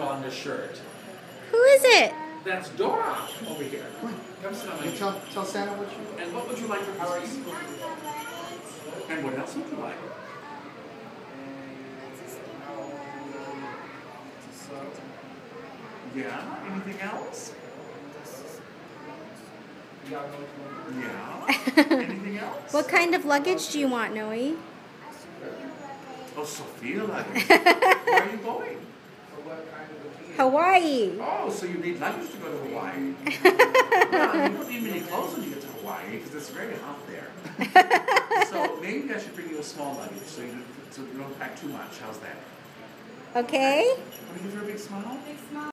on this shirt. Who is it? That's Dora over here. Come on. Sit on my You tell, tell Santa what you And what would you like for Christmas? And what else would you like? Yeah. Anything else? Yeah. Anything else? What kind of luggage do you want, Noe? Oh, Sophia luggage. Where are you going? Hawaii. Oh, so you need luggage to go to Hawaii. well, you don't need many clothes when you get to Hawaii because it's very hot there. so maybe I should bring you a small luggage so you don't, so you don't pack too much. How's that? Okay. Want to give her a big smile? big smile?